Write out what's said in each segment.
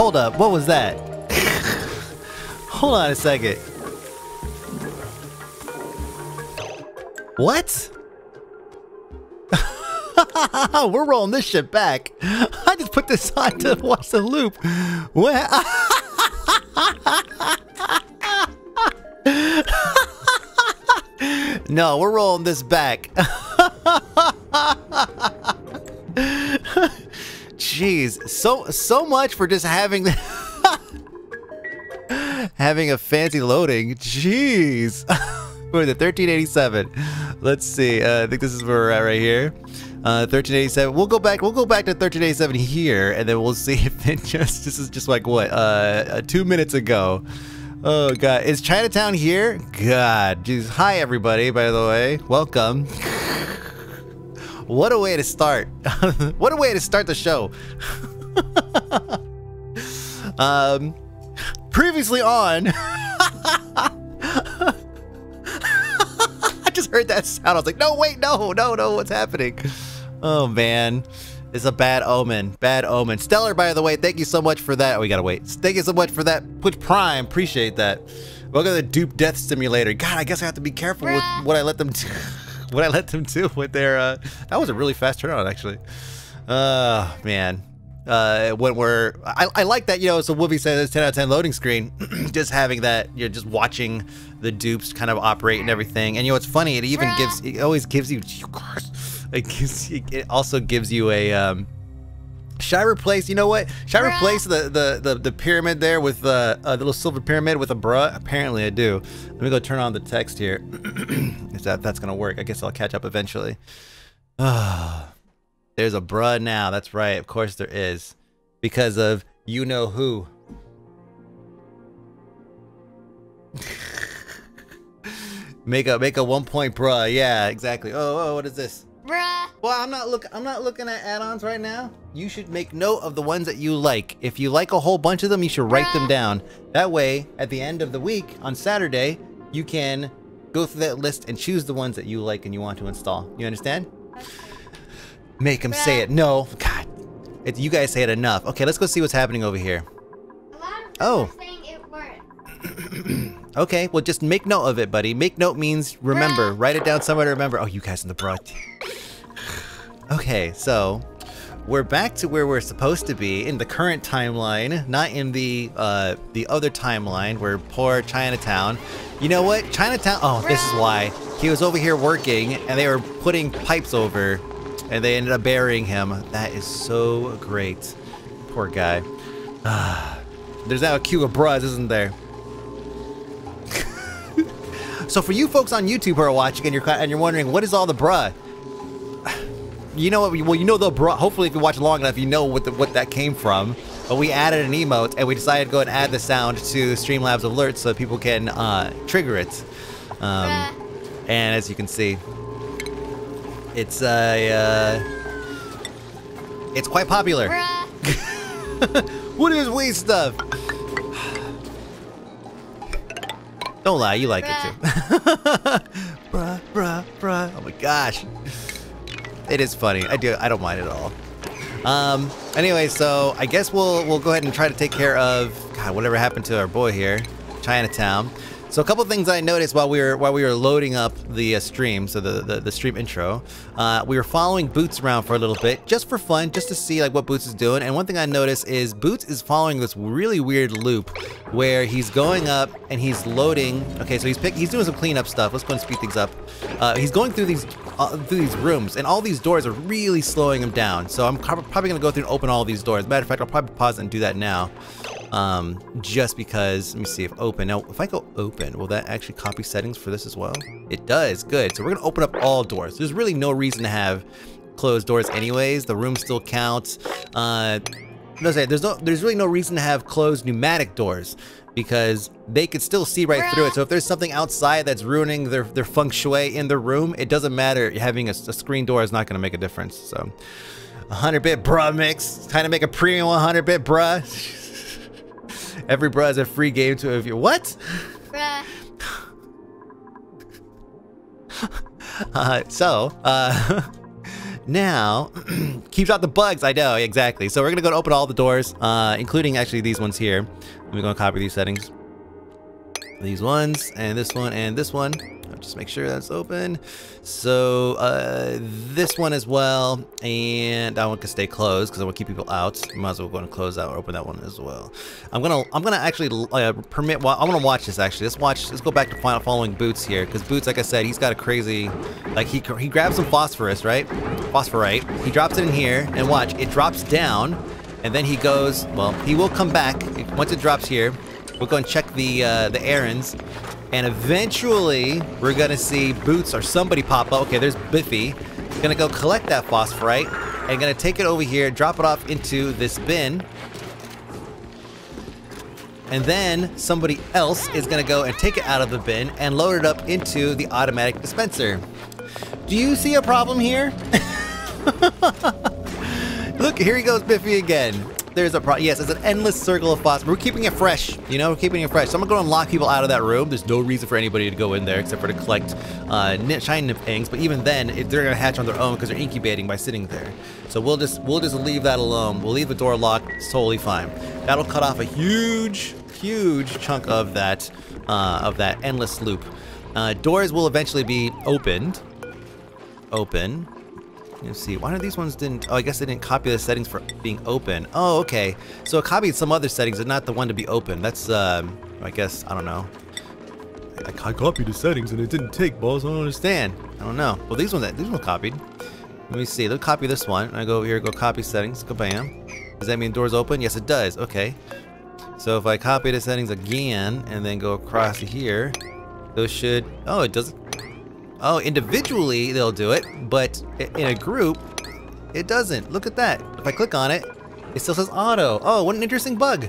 Hold up, what was that? Hold on a second. What? We're rolling this shit back. I just put this on to watch the loop. What? no, we're rolling this back. Jeez, so so much for just having having a fancy loading. Jeez. We're the 1387. Let's see. Uh, I think this is where we're at right here. Uh, 1387. We'll go back. We'll go back to 1387 here, and then we'll see if it just. This is just like what? Uh, uh two minutes ago. Oh god, is Chinatown here? God, jeez. Hi everybody. By the way, welcome. What a way to start. what a way to start the show. um, previously on. I just heard that sound. I was like, no, wait, no, no, no, what's happening? Oh, man. It's a bad omen. Bad omen. Stellar, by the way, thank you so much for that. Oh, we gotta wait. Thank you so much for that. Twitch Prime. Appreciate that. Welcome to the Dupe Death Simulator. God, I guess I have to be careful with what I let them do. what I let them do with their. Uh, that was a really fast turnaround, actually. Uh, man. Uh, when we're, I, I like that, you know, so Woofy says it's 10 out of 10 loading screen, just having that, you're just watching the dupes kind of operate and everything. And you know, it's funny, it even gives, it always gives you, it gives, it also gives you a, um, should I replace? You know what? Should I replace the the the, the pyramid there with the uh, little silver pyramid with a bruh? Apparently, I do. Let me go turn on the text here. if that that's gonna work, I guess I'll catch up eventually. Ah, there's a bruh now. That's right. Of course there is, because of you know who. make a make a one point bruh. Yeah, exactly. Oh, oh, what is this? Bruh. Well, I'm not look. I'm not looking at add-ons right now. You should make note of the ones that you like. If you like a whole bunch of them, you should write them down. That way, at the end of the week on Saturday, you can go through that list and choose the ones that you like and you want to install. You understand? Make them say it. No, God, it, you guys say it enough. Okay, let's go see what's happening over here. oh. okay, well just make note of it, buddy. Make note means remember. Write it down somewhere to remember. Oh, you guys in the broad. Okay, so we're back to where we're supposed to be in the current timeline, not in the uh, the other timeline where poor Chinatown. You know what? Chinatown. Oh, this is why he was over here working, and they were putting pipes over, and they ended up burying him. That is so great. Poor guy. There's now a queue of bras, isn't there? So for you folks on YouTube who are watching and you're and you're wondering what is all the bruh you know what? Well, you know the bruh. hopefully if you watch long enough, you know what the, what that came from. But we added an emote, and we decided to go and add the sound to Streamlabs alerts so people can uh, trigger it. Um, and as you can see, it's a uh, it's quite popular. what is we stuff? Don't lie, you like bruh. it too. bruh, bruh, bruh. Oh my gosh. It is funny. I do. I don't mind at all. Um. Anyway, so I guess we'll we'll go ahead and try to take care of God, whatever happened to our boy here, Chinatown. So a couple things I noticed while we were while we were loading up the uh, stream, so the, the, the stream intro, uh, we were following Boots around for a little bit, just for fun, just to see like what Boots is doing. And one thing I noticed is Boots is following this really weird loop where he's going up and he's loading. Okay, so he's pick, he's doing some cleanup stuff. Let's go and speed things up. Uh, he's going through these uh, through these rooms, and all these doors are really slowing him down. So I'm probably gonna go through and open all these doors. Matter of fact, I'll probably pause and do that now um, just because, let me see if open. Now, if I go open, will that actually copy settings for this as well? It does, good. So we're gonna open up all doors. There's really no reason to have closed doors anyways. The room still counts. Uh, no, say, there's no, there's really no reason to have closed pneumatic doors because they could still see right through it. So if there's something outside that's ruining their, their feng shui in the room, it doesn't matter. Having a, a screen door is not going to make a difference. So 100-bit bruh mix. Trying to make a premium 100-bit bruh. Every bruh is a free game to you what? Bruh. Uh, so, uh, now, keeps out the bugs, I know, exactly. So we're gonna go to open all the doors, uh, including actually these ones here. Let me go and copy these settings. These ones, and this one, and this one. Just make sure that's open. So, uh, this one as well, and that one can stay closed because I want to keep people out. Might as well go and close out or open that one as well. I'm gonna, I'm gonna actually uh, permit. I'm gonna watch this actually. Let's watch. Let's go back to following Boots here because Boots, like I said, he's got a crazy, like he he grabs some phosphorus, right? Phosphorite. He drops it in here, and watch, it drops down, and then he goes. Well, he will come back once it drops here. We'll go and check the uh, the errands, and eventually we're gonna see Boots or somebody pop up. Okay, there's Biffy. Gonna go collect that phosphorite and gonna take it over here, drop it off into this bin. And then somebody else is gonna go and take it out of the bin and load it up into the automatic dispenser. Do you see a problem here? Look, here he goes, Biffy again. There's a pro- yes, it's an endless circle of phosphorus. We're keeping it fresh, you know, we're keeping it fresh. So I'm gonna go and lock people out of that room. There's no reason for anybody to go in there except for to collect uh, shine nymph eggs. But even then, it, they're gonna hatch on their own because they're incubating by sitting there. So we'll just we'll just leave that alone. We'll leave the door locked. It's totally fine. That'll cut off a huge, huge chunk of that uh, of that endless loop. Uh, doors will eventually be opened. Open. Let's see, why are these ones didn't, oh, I guess they didn't copy the settings for being open. Oh, okay. So it copied some other settings, but not the one to be open. That's, um, I guess, I don't know. I, I copied the settings and it didn't take, boss. I don't understand. I don't know. Well, these ones, these ones copied. Let me see. Let's copy this one. I go over here, go copy settings. Go bam. Does that mean doors open? Yes, it does. Okay. So if I copy the settings again and then go across here, those should, oh, it doesn't, Oh, individually they'll do it, but in a group, it doesn't. Look at that. If I click on it, it still says auto. Oh, what an interesting bug.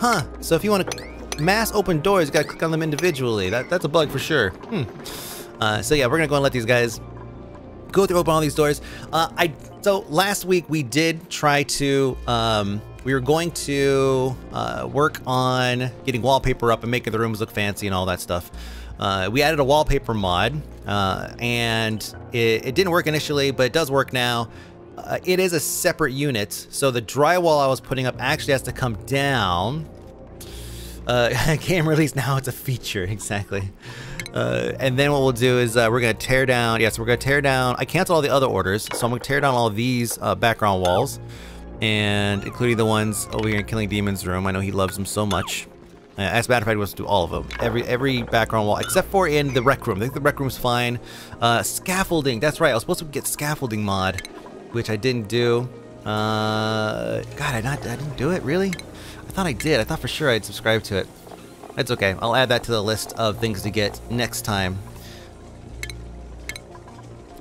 Huh. So if you want to mass open doors, you gotta click on them individually. That, that's a bug for sure. Hmm. Uh, so yeah, we're gonna go and let these guys go through open all these doors. Uh, I so last week we did try to um, we were going to uh, work on getting wallpaper up and making the rooms look fancy and all that stuff. Uh, we added a wallpaper mod, uh, and it, it, didn't work initially, but it does work now. Uh, it is a separate unit, so the drywall I was putting up actually has to come down. Uh, game release now, it's a feature, exactly. Uh, and then what we'll do is uh, we're going to tear down, yes, we're going to tear down, I canceled all the other orders, so I'm going to tear down all these background walls, and including the ones over here in Killing Demons room. I know he loves them so much. As a matter of fact, he wants to do all of them. Every every background wall, except for in the rec room. I think the rec room's fine. Uh, scaffolding, that's right. I was supposed to get scaffolding mod, which I didn't do. Uh, God, I not I didn't do it really. I thought I did. I thought for sure I'd subscribe to it. That's okay. I'll add that to the list of things to get next time.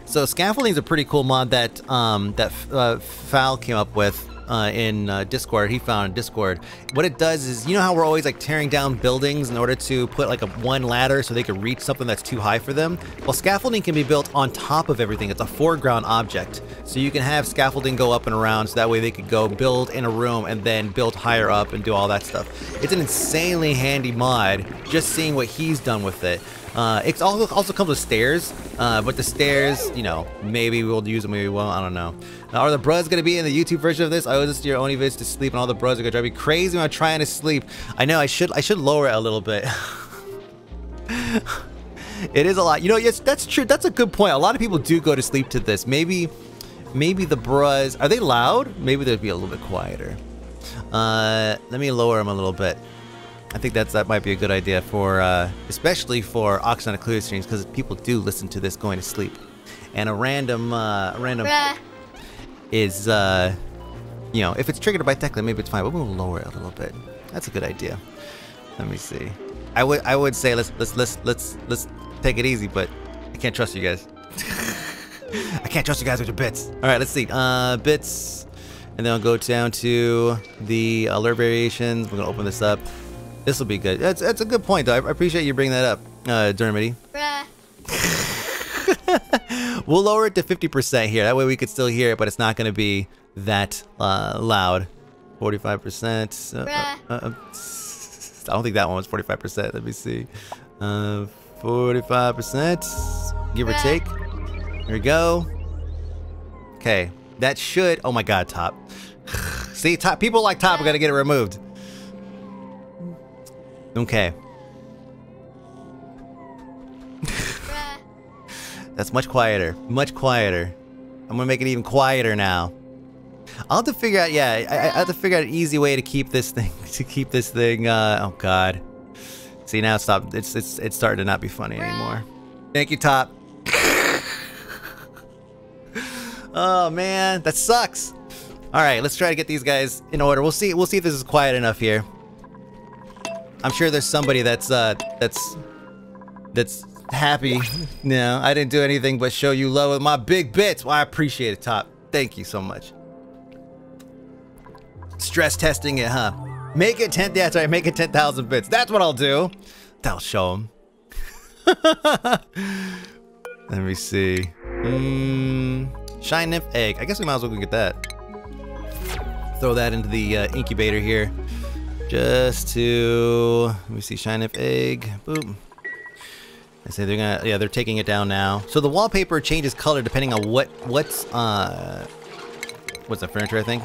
So scaffolding is a pretty cool mod that um, that uh, Fal came up with uh, in uh, Discord. He found Discord. What it does is, you know how we're always like tearing down buildings in order to put like a one ladder so they can reach something that's too high for them? Well, scaffolding can be built on top of everything. It's a foreground object. So you can have scaffolding go up and around so that way they could go build in a room and then build higher up and do all that stuff. It's an insanely handy mod, just seeing what he's done with it. Uh, it also, also comes with stairs, uh, but the stairs, you know, maybe we'll use them, maybe we won't, I don't know. Now, are the bros gonna be in the YouTube version of this? I was just your only vids to sleep and all the bros are gonna drive me crazy when I'm trying to sleep. I know, I should I should lower it a little bit. it is a lot. You know, yes, that's true. That's a good point. A lot of people do go to sleep to this. Maybe, maybe the bros, are they loud? Maybe they'd be a little bit quieter. Uh, let me lower them a little bit. I think that's that might be a good idea for, uh, especially for Oxygen Clear streams, because people do listen to this going to sleep. And a random, uh, a random Bruh. is, uh, you know, if it's triggered by Tekla, maybe it's fine. But we'll lower it a little bit. That's a good idea. Let me see. I would, I would say let's, let's, let's, let's, let's take it easy, but I can't trust you guys. I can't trust you guys with your bits. All right, let's see. Uh, bits, and then I'll go down to the alert variations. We're gonna open this up. This will be good. That's that's a good point, though. I appreciate you bringing that up, uh, Dermody. We'll lower it to 50% here. That way we could still hear it, but it's not going to be that uh, loud. 45%. Uh, uh, uh, I don't think that one was 45%. Let me see. 45%, uh, give or take. Here we go. Okay, that should. Oh my God, top. See, top. People like top. are going to get it removed. Okay. That's much quieter. Much quieter. I'm gonna make it even quieter now. I'll have to figure out. Yeah, I, I have to figure out an easy way to keep this thing. To keep this thing. Uh, oh God. See now, stop. It's it's it's starting to not be funny anymore. Thank you, top. oh man, that sucks. All right, let's try to get these guys in order. We'll see. We'll see if this is quiet enough here. I'm sure there's somebody that's uh that's that's happy. no, I didn't do anything but show you love with my big bits. Well, I appreciate it, Top. Thank you so much. Stress testing it, huh? Make it 10, that's right, make it 10,000 bits. That's what I'll do. That'll show them. Let me see. Mm, shine nymph egg. I guess we might as well go get that. Throw that into the uh, incubator here. Just to, let me see, shine nymph egg. Boom. I say they're gonna, yeah, they're taking it down now. So the wallpaper changes color depending on what, what's, uh, what's the furniture, I think?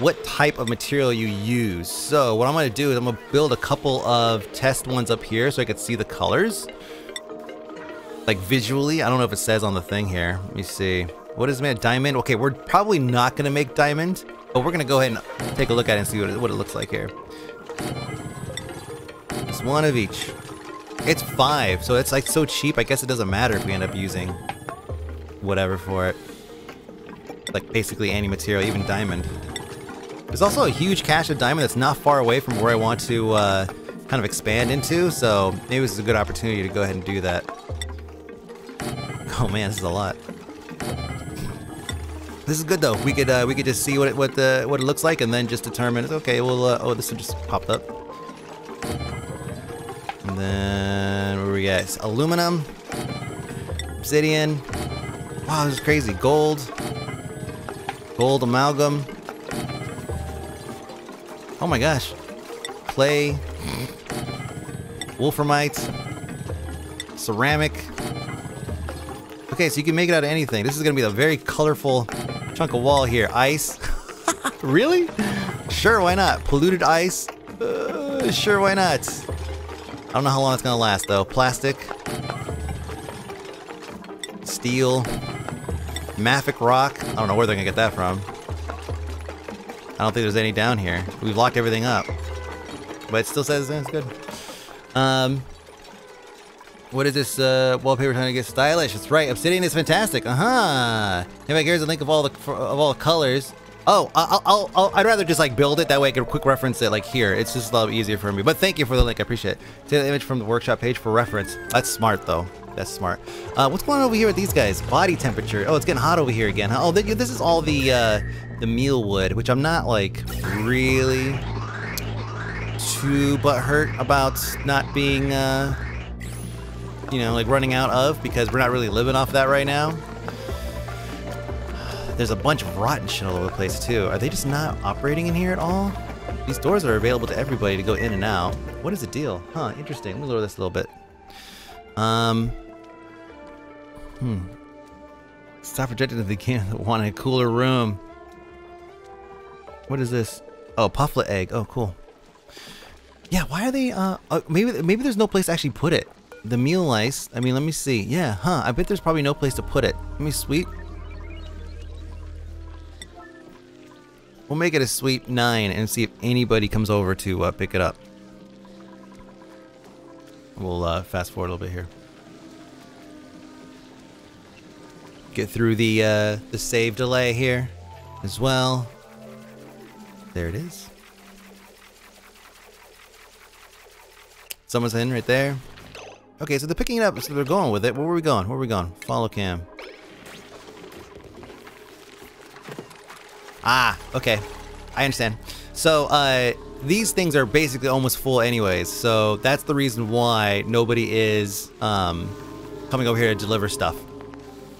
What type of material you use. So what I'm gonna do is I'm gonna build a couple of test ones up here so I could see the colors. Like visually, I don't know if it says on the thing here. Let me see. What is man diamond? Okay, we're probably not gonna make diamond, but we're gonna go ahead and take a look at it and see what it, what it looks like here. Just one of each. It's five, so it's like so cheap. I guess it doesn't matter if we end up using whatever for it. Like basically any material, even diamond. There's also a huge cache of diamond that's not far away from where I want to uh, kind of expand into, so maybe this is a good opportunity to go ahead and do that. Oh man, this is a lot. This is good though. We could uh, we could just see what it, what the what it looks like and then just determine. Okay, well, uh, oh, this one just popped up. And then, where we got? Aluminum. Obsidian. Wow, this is crazy. Gold. Gold amalgam. Oh my gosh. Clay. Wolframite. Ceramic. Okay, so you can make it out of anything. This is to be a very colorful chunk of wall here. Ice. really? Sure, why not? Polluted ice. Uh, sure, why not? I don't know how long it's gonna last though. Plastic. Steel. Mafic rock. I don't know where they're gonna get that from. I don't think there's any down here. We've locked everything up. But it still says it's good. Um, what is this uh, wallpaper trying to get stylish? That's right. Obsidian is fantastic. Uh huh. Anyway, here's a link of all the of all the colors. Oh, I'll, I'll, I'll, I'd rather just like build it. That way I can quick reference it like here. It's just a lot easier for me. But thank you for the link. I appreciate it. Take the image from the workshop page for reference. That's smart though. That's smart. Uh, what's going on over here with these guys? Body temperature. Oh, it's getting hot over here again. Oh, this is all the uh, the mealwood, which I'm not like really too butthurt about not being, uh, you know, like running out of because we're not really living off that right now. There's a bunch of rotten shit all over the place too. Are they just not operating in here at all? These doors are available to everybody to go in and out. What is the deal? Huh, interesting. Let me lower this a little bit. Um. Hmm. Stop projecting the game that want a cooler room. What is this? Oh, puftlet egg. Oh, cool. Yeah, why are they, uh, uh, maybe, maybe there's no place to actually put it. The meal lice, I mean, let me see. Yeah, huh, I bet there's probably no place to put it. Let me sweep. We'll make it a sweep 9 and see if anybody comes over to uh, pick it up. We'll uh, fast forward a little bit here. Get through the uh, the save delay here as well. There it is. Someone's in right there. Okay, so they're picking it up, so they're going with it. Where were we going? Where were we going? Follow cam. Ah, okay. I understand. So, uh, these things are basically almost full anyways, so that's the reason why nobody is, um, coming over here to deliver stuff.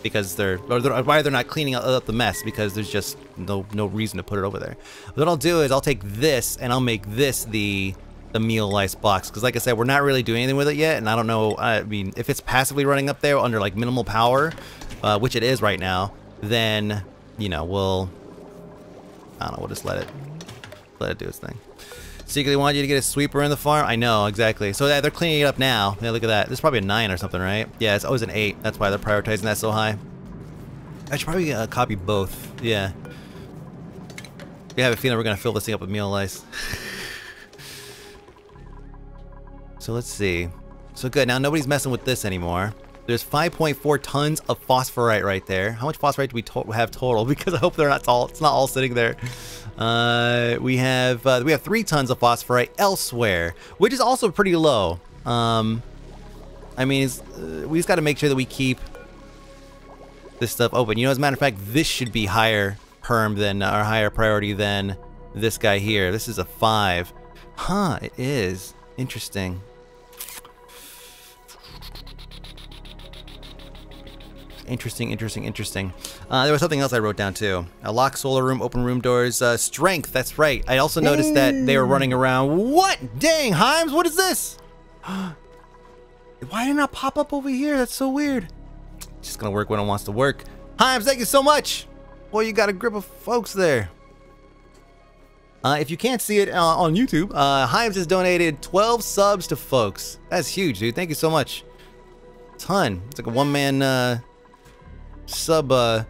because they're, or they're why they're not cleaning up the mess because there's just no no reason to put it over there. What I'll do is I'll take this and I'll make this the the meal lice box because like I said we're not really doing anything with it yet and I don't know I mean if it's passively running up there under like minimal power uh, which it is right now then you know we'll I don't know we'll just let it let it do its thing. Secretly wanted you to get a sweeper in the farm. I know exactly. So yeah, they're cleaning it up now. Yeah look at that. This is probably a 9 or something right? Yeah it's always an 8 that's why they're prioritizing that so high. I should probably uh, copy both. Yeah. We have a feeling we're gonna fill this thing up with meal lice So let's see. So good, now nobody's messing with this anymore. There's 5.4 tons of phosphorite right there. How much phosphorite do we to have total? Because I hope they're not all, it's not all sitting there. Uh, we have uh, we have three tons of phosphorite elsewhere, which is also pretty low. Um, I mean, uh, we just got to make sure that we keep this stuff open. You know, as a matter of fact, this should be higher perm than our higher priority than this guy here. This is a five. Huh, it is. Interesting. Interesting, interesting, interesting. Uh, there was something else I wrote down too. A lock solar room, open room doors, uh, strength. That's right. I also noticed that they were running around. What? Dang, Himes, what is this? Why did it not pop up over here? That's so weird. Just gonna work when it wants to work. Himes, thank you so much. Boy, you got a grip of folks there. Uh, if you can't see it uh, on YouTube, uh, Himes has donated 12 subs to folks. That's huge, dude. Thank you so much. Ton. It's like a one-man uh, sub uh,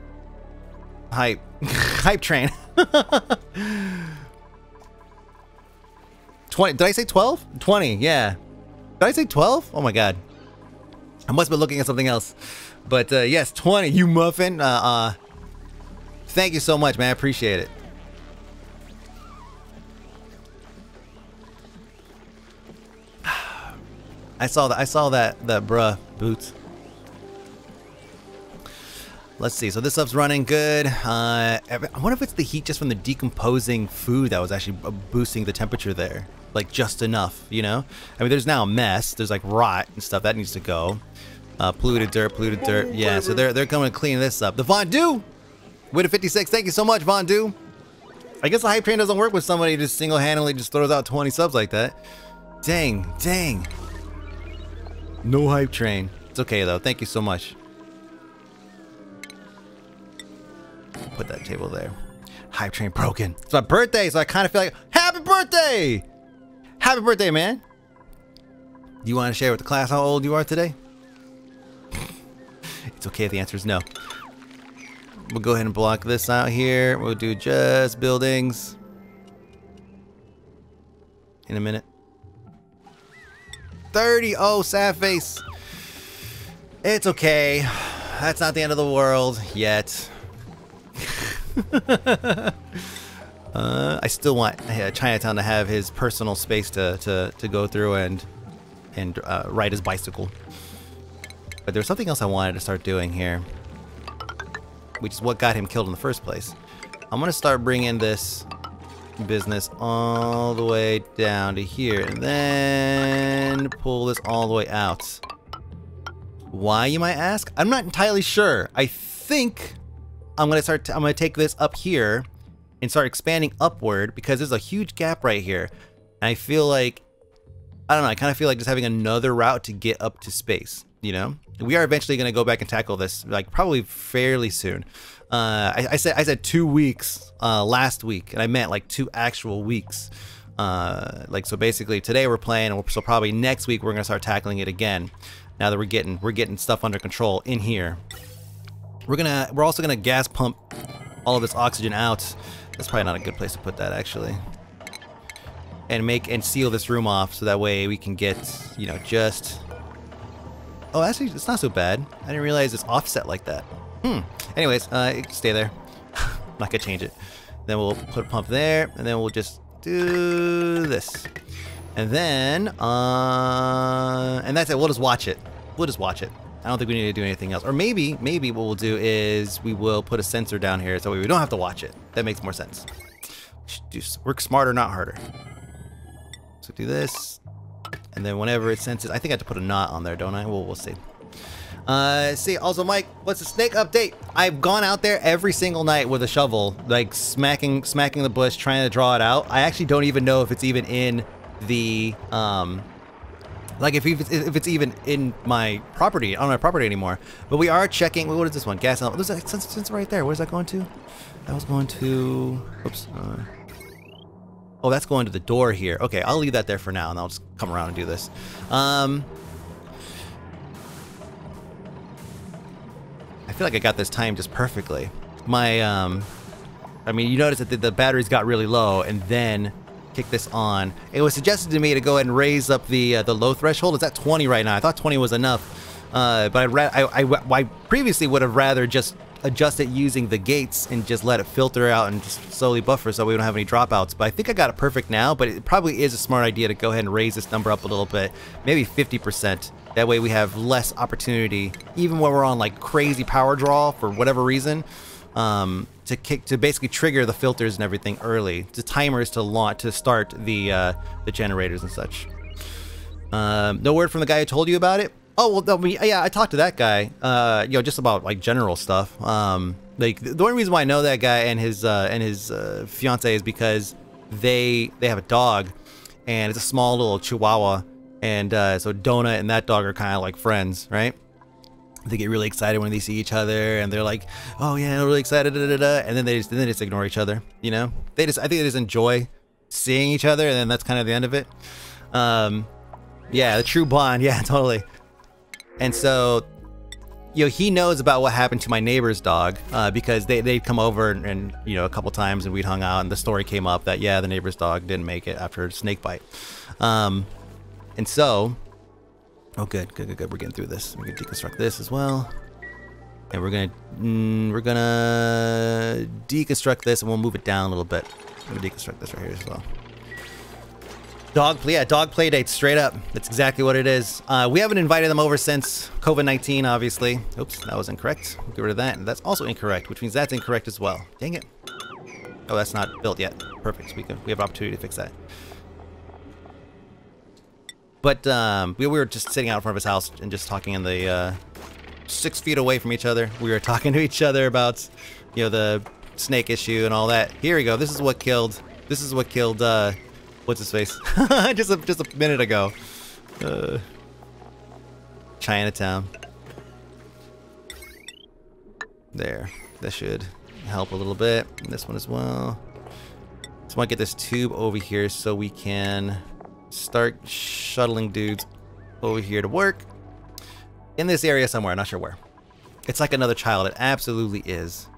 hype hype train. 20 did I say 12? 20, yeah. Did I say 12? Oh my god. I must been looking at something else. But uh, yes, 20, you muffin. Uh, uh, thank you so much, man. I appreciate it. I saw that I saw that that bruh boots. Let's see. So this stuff's running good. Uh, I wonder if it's the heat just from the decomposing food that was actually boosting the temperature there. Like just enough, you know? I mean, there's now a mess. There's like rot and stuff that needs to go. Uh, polluted dirt, polluted dirt. Yeah, so they're they're coming to clean this up. The Von Du, with a 56. Thank you so much, Von Du. I guess the hype train doesn't work with somebody who just single-handedly just throws out 20 subs like that. Dang, dang. No hype train. It's okay though. Thank you so much. Put that table there. Hype train broken. It's my birthday, so I kind of feel like, happy birthday! Happy birthday, man. Do you want to share with the class how old you are today? it's okay if the answer is no. We'll go ahead and block this out here. We'll do just buildings. In a minute. 30. Oh, sad face. It's okay. That's not the end of the world yet. uh, I still want uh, Chinatown to have his personal space to, to, to go through and and uh, ride his bicycle. But there's something else I wanted to start doing here, which is what got him killed in the first place. I'm gonna start bringing this business all the way down to here, and then pull this all the way out. Why, you might ask? I'm not entirely sure. I think I'm gonna start. I'm gonna take this up here and start expanding upward because there's a huge gap right here. And I feel like I don't know. I kind of feel like just having another route to get up to space. You know, we are eventually gonna go back and tackle this, like probably fairly soon. Uh, I, I, said I said two weeks uh, last week, and I meant like two actual weeks. Uh, like so, basically today we're playing, so probably next week we're gonna start tackling it again. Now that we're getting we're getting stuff under control in here. We're gonna we're also gonna gas pump all of this oxygen out. That's probably not a good place to put that actually. And make and seal this room off so that way we can get, you know, just Oh, actually it's not so bad. I didn't realize it's offset like that. Hmm. Anyways, uh stay there. Not gonna change it. Then we'll put a pump there, and then we'll just do this. And then, uh, and that's it. We'll just watch it. We'll just watch it. I don't think we need to do anything else. Or maybe, maybe what we'll do is we will put a sensor down here so we don't have to watch it. That makes more sense. Do, work smarter, not harder. So do this. And then whenever it senses, I think I have to put a knot on there, don't I? Well, we'll see. Uh, see, also, Mike, what's the snake update? I've gone out there every single night with a shovel, like smacking, smacking the bush, trying to draw it out. I actually don't even know if it's even in the, um, like if, it's, if it's even in my property, on my property anymore. But we are checking, what is this one? Gas. There's a sensor right there. Where's that going to? That was going to, oops. Uh, oh, that's going to the door here. Okay, I'll leave that there for now and I'll just come around and do this. Um, I feel like I got this time just perfectly. My, um, I mean, you notice that the, the batteries got really low and then kick this on. It was suggested to me to go ahead and raise up the uh, the low threshold. It's at 20 right now. I thought 20 was enough, uh, but I, I, I, I previously would have rather just adjust it using the gates and just let it filter out and just slowly buffer so we don't have any dropouts. But I think I got it perfect now, but it probably is a smart idea to go ahead and raise this number up a little bit, maybe 50%. That way we have less opportunity, even when we're on like crazy power draw for whatever reason, um, to kick to basically trigger the filters and everything early. The timers to launch to start the uh, the generators and such. Um, no word from the guy who told you about it. Oh well, yeah, I talked to that guy. Uh, you know, just about like general stuff. Um, like the only reason why I know that guy and his uh, and his uh, fiance is because they they have a dog, and it's a small little Chihuahua and uh, so Donut and that dog are kind of like friends, right? They get really excited when they see each other, and they're like, "Oh yeah, I'm really excited," da, da, da, and then they just then they just ignore each other. You know, they just I think they just enjoy seeing each other, and then that's kind of the end of it. Um, yeah, the true bond. Yeah, totally. And so, you know, he knows about what happened to my neighbor's dog uh, because they they'd come over and, and you know a couple times and we'd hung out, and the story came up that yeah, the neighbor's dog didn't make it after a snake bite. Um, and so, oh good, good, good, good. We're getting through this. We're gonna deconstruct this as well. And we're gonna, mm, we're gonna deconstruct this and we'll move it down a little bit. I'm gonna deconstruct this right here as well. Dog, yeah, dog play date, straight up. That's exactly what it is. Uh, we haven't invited them over since COVID-19, obviously. Oops, that was incorrect. We'll get rid of that. And that's also incorrect, which means that's incorrect as well. Dang it. Oh, that's not built yet. Perfect. We, can, we have opportunity to fix that. But um, we, we were just sitting out in front of his house and just talking in the uh, six feet away from each other. We were talking to each other about, you know, the snake issue and all that. Here we go. This is what killed. This is what killed. Uh, what's his face? just a, just a minute ago. Uh, Chinatown. There. That should help a little bit. And this one as well. Just want to get this tube over here so we can start shuttling dudes over here to work. In this area somewhere, not sure where. It's like another child, it absolutely is.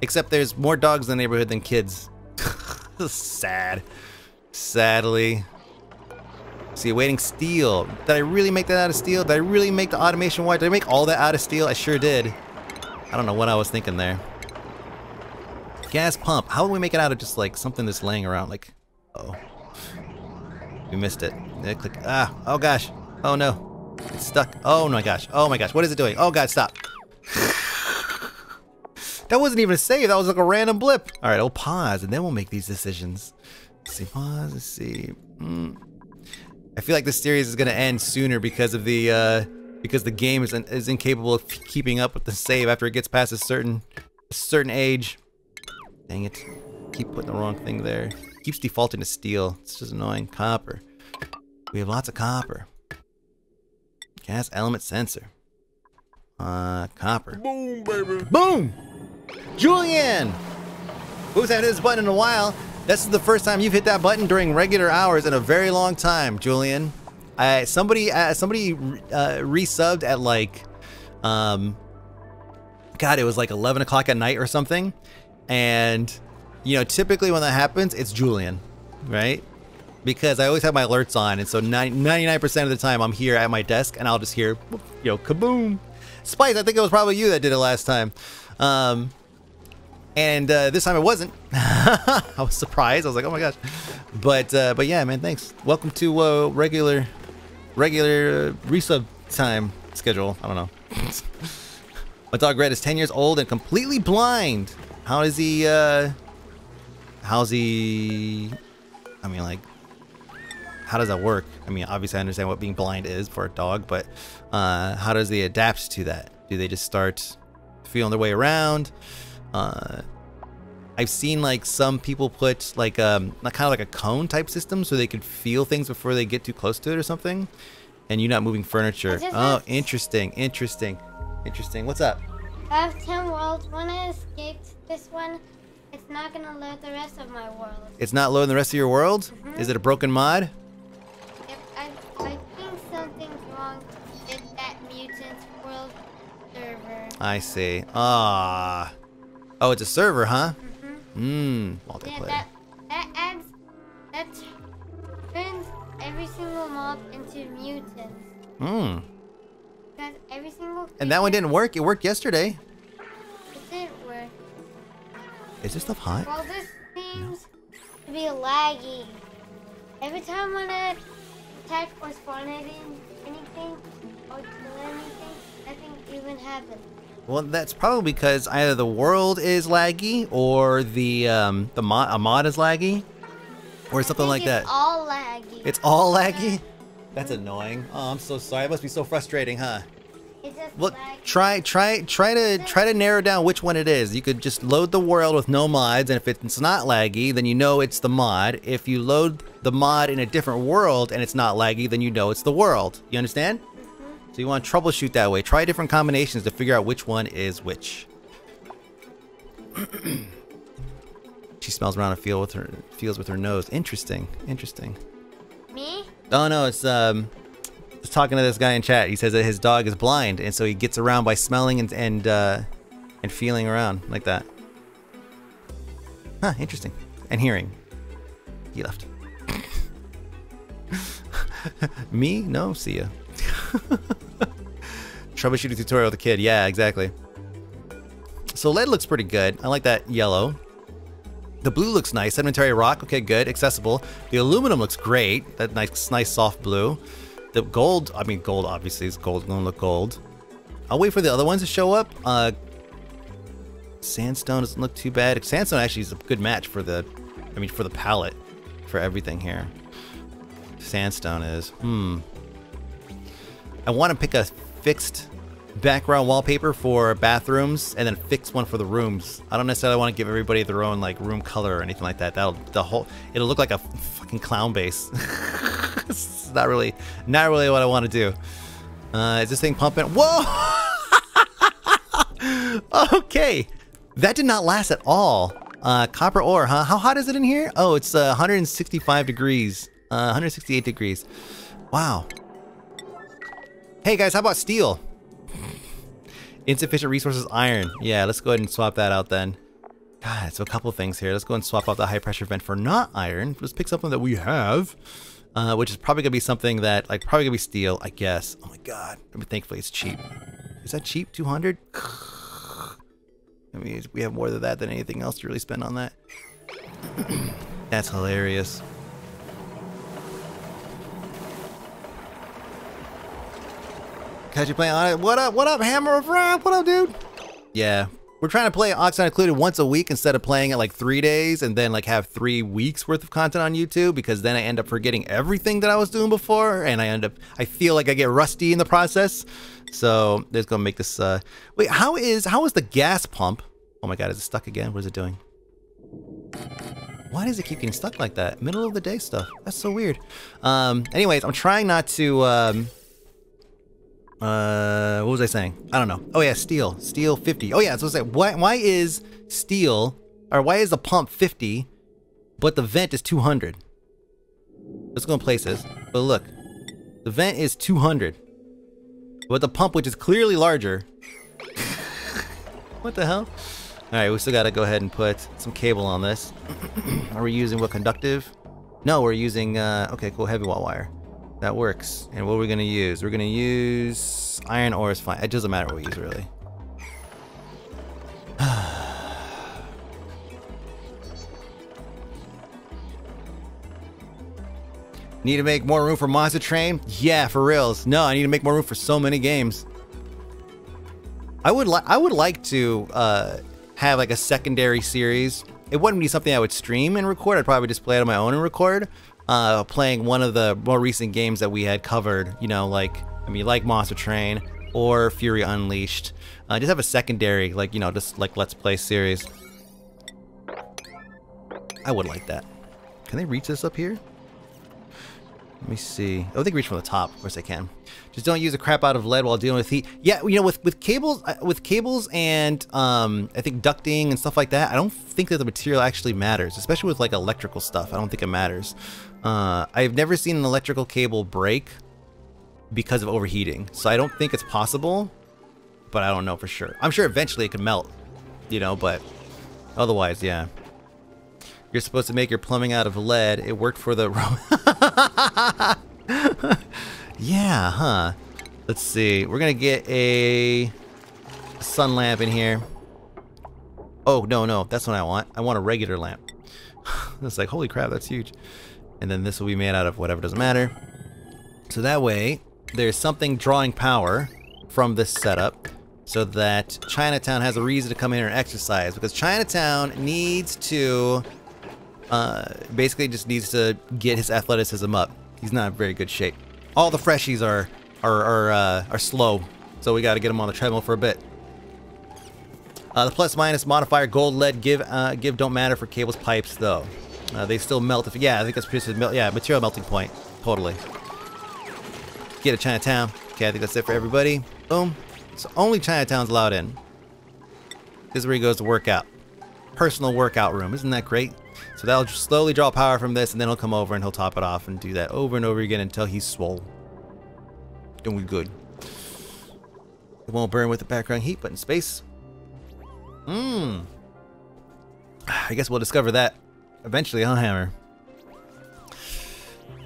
Except there's more dogs in the neighborhood than kids. Sad. Sadly. See, waiting steel. Did I really make that out of steel? Did I really make the automation white? Did I make all that out of steel? I sure did. I don't know what I was thinking there. Gas pump. How would we make it out of just like something that's laying around? Like, uh oh. We missed it. Yeah, click. Ah, oh gosh. Oh no. It's stuck. Oh my gosh. Oh my gosh. What is it doing? Oh god, stop. that wasn't even a save. That was like a random blip. All right, I'll pause and then we'll make these decisions. Let's see, pause. Let's see. Mm. I feel like this series is gonna end sooner because of the uh, because the game is is incapable of keeping up with the save after it gets past a certain a certain age. Dang it! Keep putting the wrong thing there keeps defaulting to steel. It's just annoying. Copper. We have lots of copper. Gas element sensor. Uh, copper. Boom, baby. Boom! Julian! Who's had this button in a while? This is the first time you've hit that button during regular hours in a very long time, Julian. I somebody uh, somebody uh, resubbed at like, um, God, it was like 11 o'clock at night or something, and you know, typically when that happens, it's Julian, right? Because I always have my alerts on, and so 99% of the time I'm here at my desk, and I'll just hear, you know, kaboom. Spice, I think it was probably you that did it last time. Um, and uh, this time it wasn't. I was surprised. I was like, oh my gosh. But uh, but yeah, man, thanks. Welcome to uh, regular regular uh, resub time schedule. I don't know. my dog Red is 10 years old and completely blind. How is he? How's he? I mean, like, how does that work? I mean, obviously I understand what being blind is for a dog, but uh, how does he adapt to that? Do they just start feeling their way around? Uh, I've seen like some people put like um kind of like a cone type system so they could feel things before they get too close to it or something. And you're not moving furniture. Oh, interesting, interesting, interesting. What's up? I have 10 worlds. When I escaped this one, it's not gonna load the rest of my world. It's not loading the rest of your world? Is it a broken mod? If I, I think something's wrong with that mutant world server. I see. Ah. Oh, it's a server, huh? Mm-hmm. Mmm. Yeah, that, that adds, that turns every single mob into mutants. Mmm. Because every single And that one didn't work. It worked yesterday. It did work. Is this stuff hot? Well, this seems to be laggy. Every time when I attack or spawn at in- anything or kill anything, nothing even happens. Well, that's probably because either the world is laggy or the um the mod a mod is laggy or something like that. it's all laggy. It's all laggy. That's annoying. Oh, I'm so sorry. It must be so frustrating, huh? Well, try try try to try to narrow down which one it is. You could just load the world with no mods, and if it's not laggy, then you know it's the mod. If you load the mod in a different world and it's not laggy, then you know it's the world. You understand? So you want to troubleshoot that way. Try different combinations to figure out which one is which. she smells around and feel with her feels with her nose. Interesting. Interesting. Me? Oh no, it's um, talking to this guy in chat. He says that his dog is blind, and so he gets around by smelling and and uh, and feeling around like that. Huh, interesting. And hearing. He left. Me? No, see ya. Troubleshooting tutorial with a kid. Yeah, exactly. So lead looks pretty good. I like that yellow. The blue looks nice. Sedimentary rock, okay, good, accessible. The aluminum looks great. That nice, nice soft blue. The gold, I mean, gold obviously is gold. Gonna look gold. I'll wait for the other ones to show up. Uh, sandstone doesn't look too bad. Sandstone actually is a good match for the, I mean, for the palette, for everything here. Sandstone is. Hmm. I want to pick a fixed background wallpaper for bathrooms and then fix one for the rooms. I don't necessarily want to give everybody their own like room color or anything like that. That'll the whole it'll look like a fucking clown base. not really not really what I want to do. Uh, is this thing pumping? Whoa! okay, that did not last at all. Uh, copper ore, huh? How hot is it in here? Oh, it's uh, 165 degrees. Uh, 168 degrees. Wow. Hey guys, how about steel? Insufficient resources iron. Yeah, let's go ahead and swap that out then. God, so a couple things here. Let's go and swap out the high pressure vent for not iron. Let's pick something that we have. Uh, which is probably gonna be something that, like, probably gonna be steel, I guess. Oh my god. I mean, thankfully it's cheap. Is that cheap? 200? I mean, we have more than that than anything else to really spend on that. That's hilarious. Catch you playing on it. What up? What up, Hammer of Rock? What up, dude? Yeah, we're trying to play Oxide Included once a week instead of playing it like three days and then like have three weeks worth of content on YouTube because then I end up forgetting everything that I was doing before and I end up I feel like I get rusty in the process. So there's gonna make this. Uh, wait, how is how is the gas pump? Oh my god, is it stuck again? What is it doing? Why does it keep getting stuck like that? Middle of the day stuff. That's so weird. Um, anyways, I'm trying not to. Um, uh, what was I saying? I don't know. Oh yeah, steel, steel 50. Oh yeah, so was why why is steel or why is the pump 50, but the vent is 200? Let's go in places. But look, the vent is 200, but the pump, which is clearly larger. what the hell? All right, we still gotta go ahead and put some cable on this. Are we using what conductive? No, we're using. Uh, okay, cool, heavi-watt wire. That works. And what are we gonna use? We're gonna use iron ore is fine. It doesn't matter what we use really. need to make more room for Monster Train? Yeah, for reals. No, I need to make more room for so many games. I would like I would like to uh, have like a secondary series. It wouldn't be something I would stream and record. I'd probably just play it on my own and record. Uh, playing one of the more recent games that we had covered. You know, like I mean, like Monster Train, or Fury Unleashed. Uh, just have a secondary, like, you know, just like Let's Play series. I would like that. Can they reach this up here? Let me see. Oh, they can reach from the top. Of course they can. Just don't use the crap out of lead while dealing with heat. Yeah, you know, with with cables, uh, with cables and um, I think ducting and stuff like that. I don't think that the material actually matters, especially with like electrical stuff. I don't think it matters. Uh, I've never seen an electrical cable break because of overheating, so I don't think it's possible. But I don't know for sure. I'm sure eventually it could melt, you know. But otherwise, yeah. You're supposed to make your plumbing out of lead. It worked for the... yeah, huh? Let's see. We're going to get a sun lamp in here. Oh, no, no. That's what I want. I want a regular lamp. it's like, holy crap, that's huge. And then this will be made out of whatever, doesn't matter. So that way, there's something drawing power from this setup so that Chinatown has a reason to come in and exercise because Chinatown needs to uh, basically just needs to get his athleticism up. He's not in very good shape. All the freshies are are are, uh, are slow, so we got to get him on the treadmill for a bit. Uh, the plus minus modifier gold lead give uh, give don't matter for cables pipes though. Uh, they still melt if yeah I think that's produced mel yeah material melting point totally. Get a Chinatown. Okay, I think that's it for everybody. Boom. So only Chinatown's allowed in. This is where he goes to work out. Personal workout room. Isn't that great? So that'll slowly draw power from this, and then he'll come over and he'll top it off and do that over and over again until he's swole. We're good. It won't burn with the background heat, but in space. Mmm. I guess we'll discover that eventually, I'll Hammer?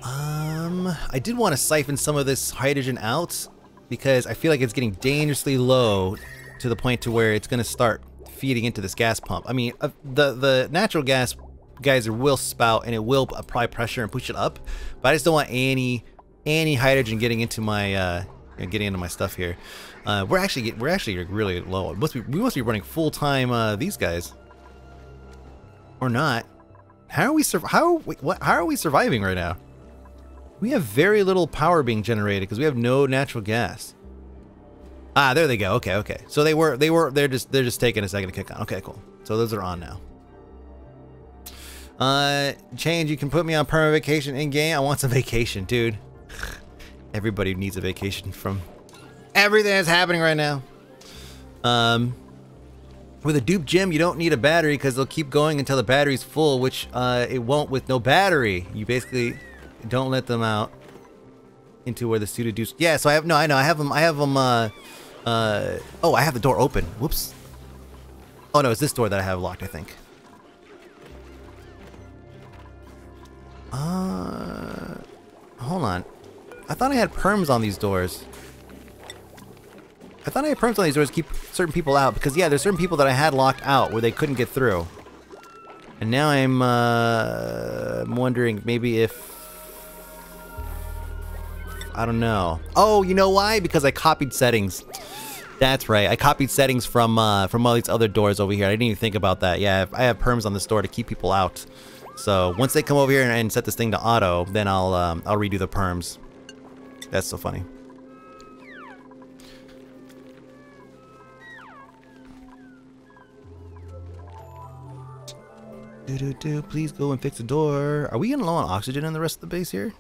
Um, I did want to siphon some of this hydrogen out because I feel like it's getting dangerously low to the point to where it's going to start feeding into this gas pump. I mean, uh, the the natural gas geyser will spout and it will apply pressure and push it up, but I just don't want any any hydrogen getting into my uh, getting into my stuff here. Uh, we're actually we're actually really low. We Must be, we must be running full time uh, these guys, or not? How are we sur how we, what how are we surviving right now? We have very little power being generated because we have no natural gas. Ah, there they go. Okay, okay. So they were they were they're just they're just taking a second to kick on. Okay, cool. So those are on now. Uh, change. You can put me on permanent vacation in game. I want some vacation, dude. Everybody needs a vacation from everything that's happening right now. Um, with a dupe gem, you don't need a battery because they'll keep going until the battery's full, which uh, it won't with no battery. You basically don't let them out into where the pseudo dupes. Yeah, so I have no, I know, I have them. I have them. Uh, uh, oh, I have the door open. Whoops. Oh no, it's this door that I have locked. I think. Uh, hold on. I thought I had perms on these doors. I thought I had perms on these doors to keep certain people out because yeah, there's certain people that I had locked out where they couldn't get through. And now I'm, uh, I'm wondering maybe if I don't know. Oh, you know why? Because I copied settings. That's right. I copied settings from uh, from all these other doors over here. I didn't even think about that. Yeah, I have perms on this door to keep people out. So once they come over here and, set this thing to auto, then I'll um, I'll redo the perms. That's so funny. Do do do. Please go and fix the door. Are we getting low on oxygen in the rest of the base here?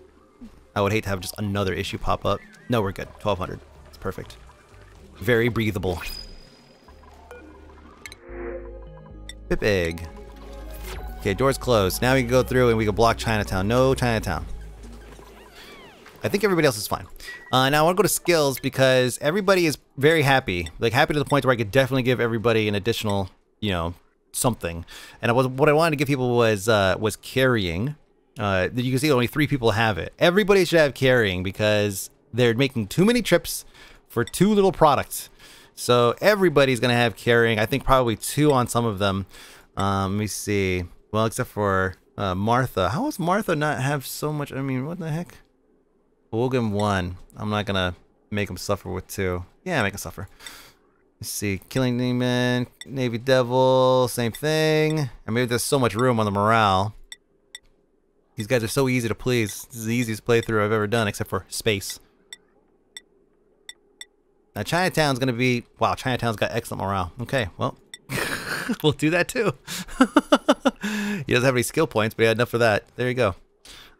I would hate to have just another issue pop up. No, we're good. 1200. It's perfect. Very breathable. Pip egg. Okay, door's closed. Now we can go through and we can block Chinatown. No Chinatown. I think everybody else is fine. Uh, now I want to go to skills because everybody is very happy. Like happy to the point where I could definitely give everybody an additional, you know, something. And I was, what I wanted to give people was uh, was carrying. Uh, you can see only three people have it. Everybody should have carrying because they're making too many trips for too little products. So everybody's gonna have carrying. I think probably two on some of them. Um, let me see. Well, except for uh, Martha. How does Martha not have so much? I mean, what the heck? We'll give him one. I'm not gonna make him suffer with two. Yeah, make him suffer. Let's see. Killing Demon, Navy Devil, same thing. I mean, there's so much room on the morale. These guys are so easy to please. This is the easiest playthrough I've ever done, except for space. Now Chinatown's gonna be wow. Chinatown's got excellent morale. Okay, well, we'll do that too. he doesn't have any skill points, but yeah, enough for that. There you go.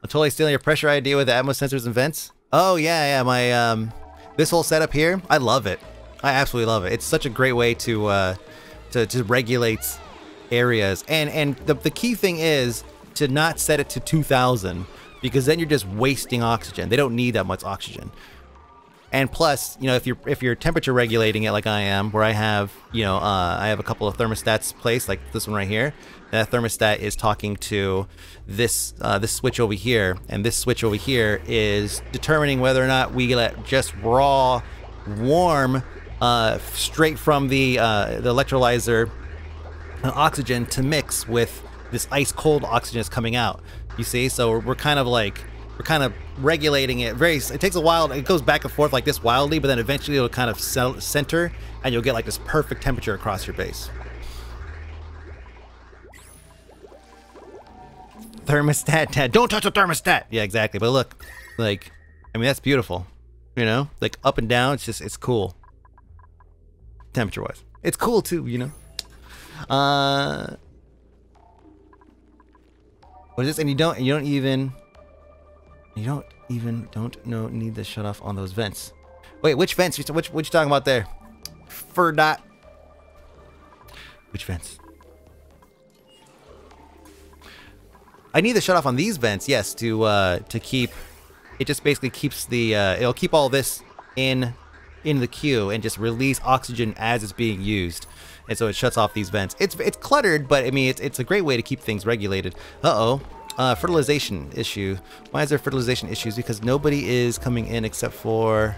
I'm totally stealing your pressure idea with the Atmos sensors and vents. Oh yeah, yeah. My um, this whole setup here, I love it. I absolutely love it. It's such a great way to uh, to to regulate areas, and and the the key thing is to not set it to 2,000 because then you're just wasting oxygen. They don't need that much oxygen. And plus, you know, if you're if you're temperature regulating it like I am, where I have, you know, uh, I have a couple of thermostats placed, like this one right here. That thermostat is talking to this uh, this switch over here, and this switch over here is determining whether or not we let just raw, warm, uh, straight from the uh, the electrolyzer uh, oxygen to mix with this ice cold oxygen is coming out. You see, so we're, we're kind of like we're kind of regulating it very it takes a while it goes back and forth like this wildly but then eventually it'll kind of center and you'll get like this perfect temperature across your base. Thermostat Ted don't touch the thermostat! Yeah exactly but look like i mean that's beautiful you know? Like up and down it's just it's cool temperature wise it's cool too you know uh what is this and you don't you don't even you don't even don't know need to shut off on those vents. Wait, which vents? Which what you talking about there? Fur dot. Which vents? I need to shut off on these vents, yes, to uh, to keep. It just basically keeps the. Uh, it'll keep all this in in the queue and just release oxygen as it's being used, and so it shuts off these vents. It's it's cluttered, but I mean it's it's a great way to keep things regulated. Uh oh, uh, fertilization issue. Why is there fertilization issues? Because nobody is coming in except for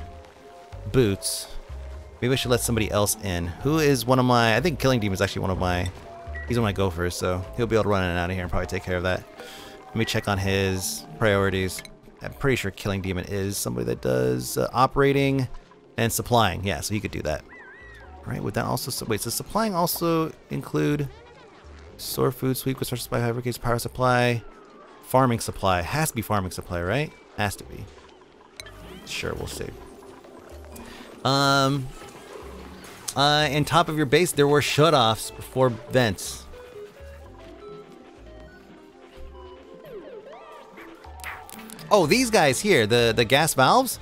Boots. Maybe I should let somebody else in. Who is one of my... I think Killing Demon is actually one of my... He's one of my gophers, so he'll be able to run in and out of here and probably take care of that. Let me check on his priorities. I'm pretty sure Killing Demon is somebody that does uh, operating and supplying. Yeah, so he could do that. Right, would that also... Wait, does supplying also include... Store food, sweep, resource supply, fabricates, power supply, Farming supply. Has to be farming supply, right? Has to be. Sure, we'll see. Um, uh, in top of your base, there were shutoffs before vents. Oh, these guys here, the, the gas valves.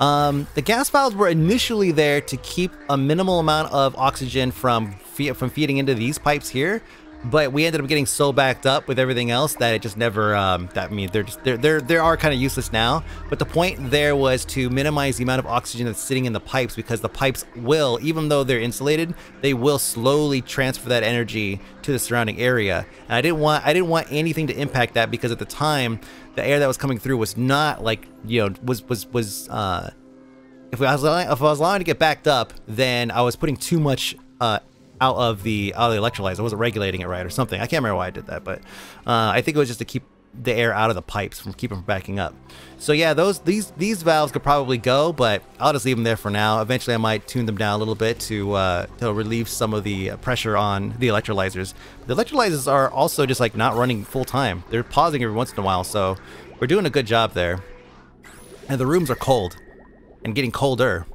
Um, the gas valves were initially there to keep a minimal amount of oxygen from fe from feeding into these pipes here, but we ended up getting so backed up with everything else that it just never um, that I mean they're just they're they're they are kind of useless now. But the point there was to minimize the amount of oxygen that's sitting in the pipes because the pipes will even though they're insulated they will slowly transfer that energy to the surrounding area. And I didn't want I didn't want anything to impact that because at the time the air that was coming through was not like you know was was was uh if I was allowing, if I was allowing to get backed up then I was putting too much uh, out of the out of the electrolyzer. I wasn't regulating it right or something. I can't remember why I did that, but uh, I think it was just to keep the air out of the pipes from keep them from backing up. So yeah, those these these valves could probably go, but I'll just leave them there for now. Eventually, I might tune them down a little bit to uh, to relieve some of the pressure on the electrolyzers. The electrolyzers are also just like not running full time. They're pausing every once in a while, so we're doing a good job there. And the rooms are cold and getting colder.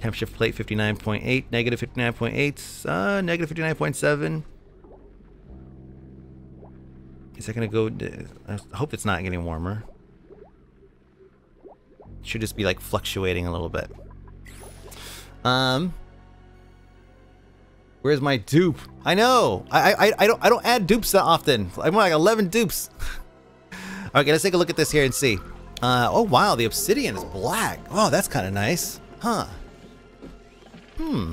Temp shift plate 59.8, negative 59.8, uh, negative 59.7. Is that gonna go? I hope it's not getting warmer. Should just be like fluctuating a little bit. Um, where's my dupe? I know. I I I don't I don't add dupes that often. I'm like 11 dupes. okay, let's take a look at this here and see. Uh, oh wow, the obsidian is black. Oh, that's kind of nice, huh? Hmm.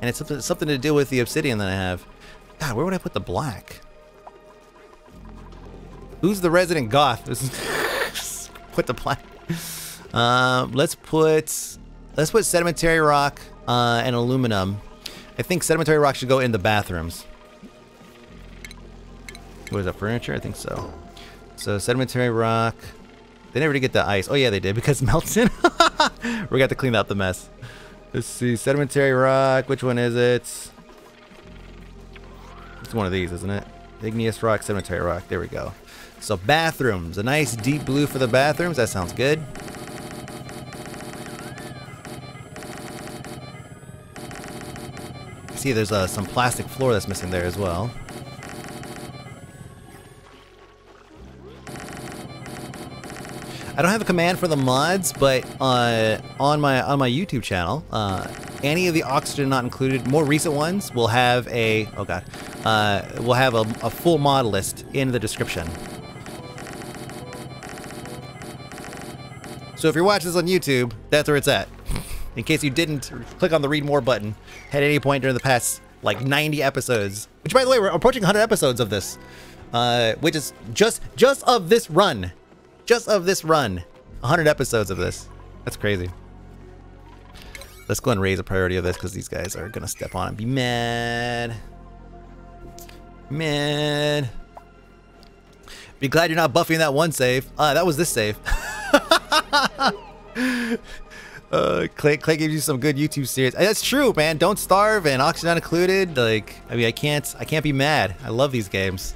And it's something, something to do with the obsidian that I have. God, where would I put the black? Who's the resident goth? put the black. Um, let's put let's put sedimentary rock uh, and aluminum. I think sedimentary rock should go in the bathrooms. What is that furniture? I think so. So sedimentary rock. They never did get the ice. Oh yeah, they did because Melton. we got to clean up the mess. Let's see, sedimentary rock. Which one is it? It's one of these, isn't it? Igneous rock, sedimentary rock. There we go. So bathrooms, a nice deep blue for the bathrooms. That sounds good. See, there's uh, some plastic floor that's missing there as well. I don't have a command for the mods, but uh, on my on my YouTube channel, uh, any of the oxygen not included, more recent ones will have a oh god, uh, will have a, a full mod list in the description. So if you're watching this on YouTube, that's where it's at. In case you didn't click on the read more button at any point during the past like 90 episodes, which by the way, we're approaching 100 episodes of this, uh, which is just just of this run just of this run. 100 episodes of this. That's crazy. Let's go and raise the priority of this because these guys are going to step on and be mad. Mad. Be glad you're not buffing that one save. Uh, that was this save. uh, Clay, Clay gives you some good YouTube series. That's true, man. Don't starve and oxygen included. Like, I mean, I can't, I can't be mad. I love these games.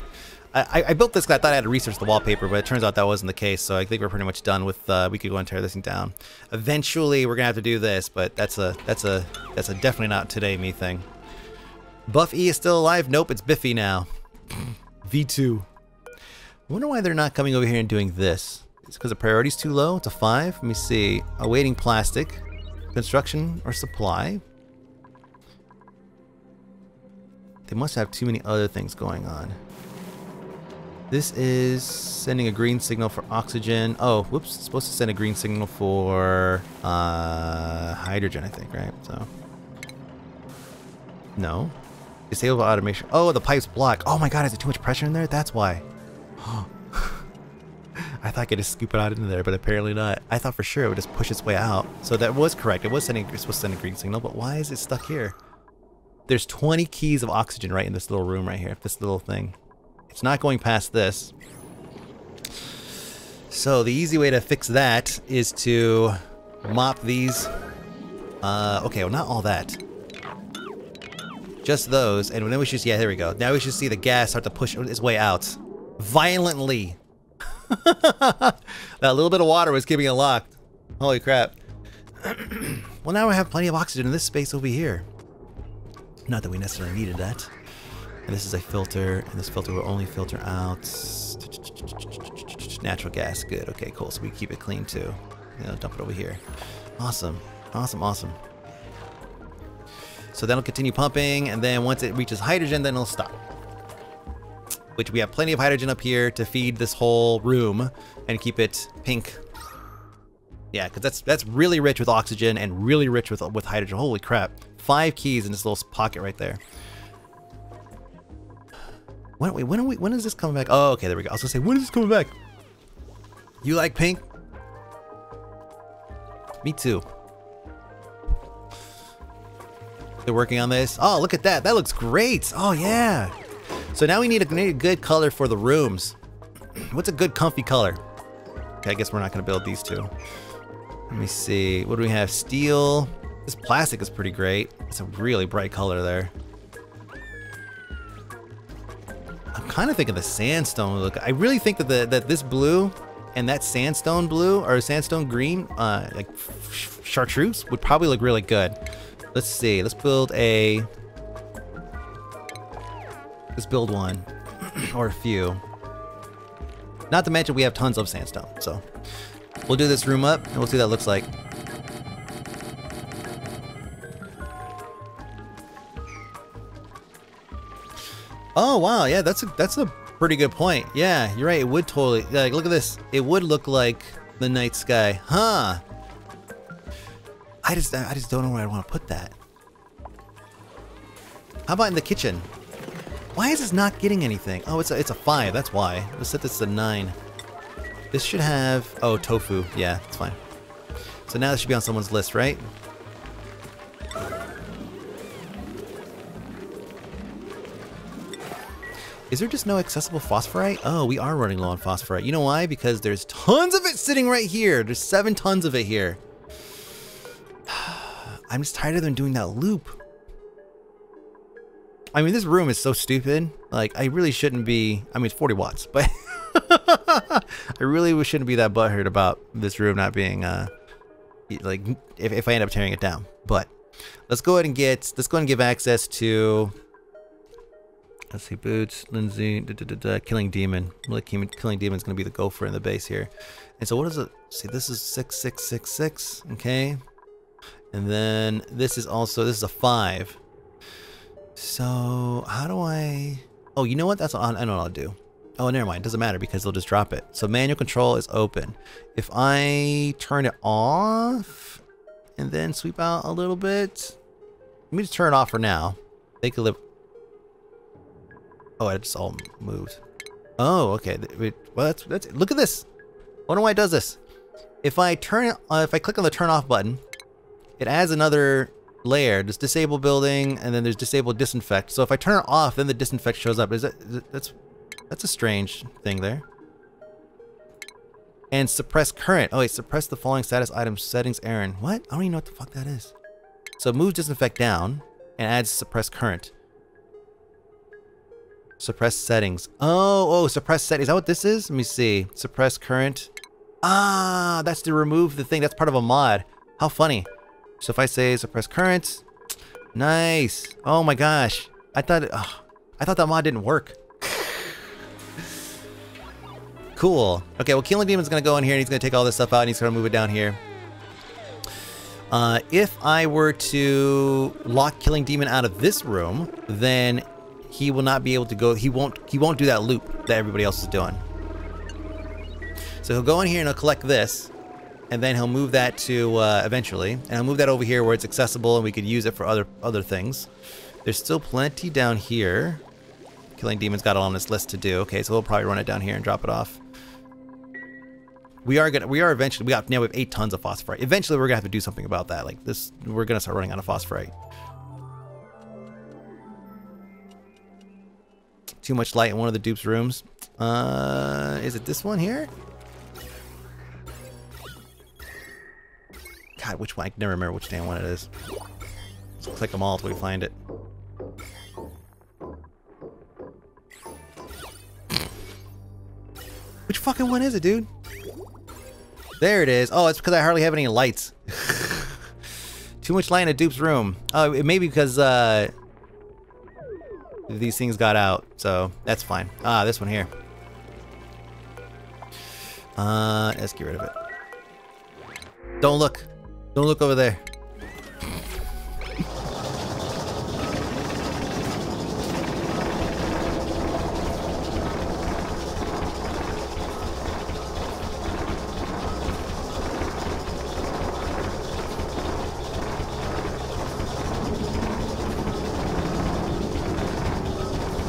I, I built this because I thought I had to research the wallpaper, but it turns out that wasn't the case. So I think we're pretty much done with. Uh, we could go and tear this thing down. Eventually, we're gonna have to do this, but that's a that's a that's a definitely not today me thing. Buff E is still alive. Nope, it's Biffy now. V2. I wonder why they're not coming over here and doing this. It's because the priority's too low. It's a five. Let me see. Awaiting plastic, construction or supply. They must have too many other things going on. This is sending a green signal for oxygen. Oh, whoops. It's supposed to send a green signal for uh, hydrogen, I think, right? So, no. Disable automation. Oh, the pipe's blocked. Oh my god, is it too much pressure in there? That's why. I thought I could just scoop it out into there, but apparently not. I thought for sure it would just push its way out. So that was correct. It was sending, it was supposed to send a green signal, but why is it stuck here? There's 20 keys of oxygen right in this little room right here, this little thing. It's not going past this. So the easy way to fix that is to mop these. Uh, okay, well not all that. Just those, and then we should, yeah, there we go. Now we should see the gas start to push its way out. Violently. that little bit of water was keeping it locked. Holy crap. well, now we have plenty of oxygen in this space over here. Not that we necessarily needed that. And this is a filter, and this filter will only filter out natural gas. Good. Okay, cool. So we keep it clean too. You know, dump it over here. Awesome. Awesome, awesome. So that'll continue pumping, and then once it reaches hydrogen, then it'll stop. Which we have plenty of hydrogen up here to feed this whole room and keep it pink. Yeah, because that's that's really rich with oxygen and really rich with with hydrogen. Holy crap. Five keys in this little pocket right there. When, wait, when are we? When is this coming back? Oh, okay, there we go. I was gonna say, when is this coming back? You like pink? Me too. They're working on this. Oh, look at that. That looks great. Oh, yeah. So now we need a, need a good color for the rooms. What's a good comfy color? Okay, I guess we're not going to build these two. Let me see. What do we have? Steel. This plastic is pretty great. It's a really bright color there. Kind of thinking the sandstone look. I really think that the that this blue and that sandstone blue or sandstone green, uh, like chartreuse, would probably look really good. Let's see. Let's build a. Let's build one or a few. Not to mention we have tons of sandstone, so we'll do this room up and we'll see what that looks like. Oh wow, yeah, that's a that's a pretty good point. Yeah, you're right. It would totally like look at this. It would look like the night sky, huh? I just I just don't know where I want to put that. How about in the kitchen? Why is this not getting anything? Oh, it's a, it's a five. That's why. Let's set this to nine. This should have oh tofu. Yeah, it's fine. So now this should be on someone's list, right? Is there just no accessible phosphorite? Oh, we are running low on phosphorite. You know why? Because there's tons of it sitting right here. There's seven tons of it here. I'm just tired of them doing that loop. I mean, this room is so stupid. Like, I really shouldn't be... I mean, it's 40 watts, but... I really shouldn't be that butthurt about this room not being, uh... Like, if, if I end up tearing it down. But... Let's go ahead and get, let's go ahead and give access to, let's see, Boots, Lindsay, da, da, da, Killing Demon. Really, Killing Demon's to be the gopher in the base here. And so what is it? See, this is 6666, okay? And then this is also, this is a 5. So, how do I... Oh, you know what? That's on. I know what I'll do. Oh, never mind. It Doesn't matter because they'll just drop it. So manual control is open. If I turn it off and then sweep out a little bit, let me just turn it off for now. They could live. Oh, it just all moved. Oh, okay. Well, that's that's. Look at this. I wonder why it does this. If I turn uh, if I click on the turn off button, it adds another layer. Just disable building, and then there's disable disinfect. So if I turn it off, then the disinfect shows up. Is that, is that that's that's a strange thing there. And suppress current. Oh wait, suppress the following status item settings Aaron. What? I don't even know what the fuck that is. So move disinfect down and adds suppress current. Suppress settings. Oh, oh, suppress settings. Is that what this is? Let me see. Suppress current. Ah, that's to remove the thing. That's part of a mod. How funny. So if I say suppress current, nice. Oh my gosh. I thought, oh, I thought that mod didn't work. Cool. Okay, well, Killing Demon's gonna go in here and he's gonna take all this stuff out and he's gonna move it down here. Uh, if I were to lock Killing Demon out of this room, then he will not be able to go. He won't. He won't do that loop that everybody else is doing. So he'll go in here and he'll collect this, and then he'll move that to uh, eventually, and I'll move that over here where it's accessible and we could use it for other other things. There's still plenty down here. Killing Demon's got it on his list to do. Okay, so we'll probably run it down here and drop it off we are gonna we are eventually we got now we have eight tons of phosphorite. Eventually we're gonna have to do something about that. Like this we're gonna start running out of phosphorite. Too much light in one of the dupes rooms. Uh is it this one here? God, which one? I can never remember which damn one it is. Let's click them all until we find it. Which fucking one is it, dude? There it is. Oh, it's because I hardly have any lights. Too much light in a dupe's room. Oh, it may be because uh, these things got out, so that's fine. Ah, this one here. Uh, let's get rid of it. Don't look. Don't look over there.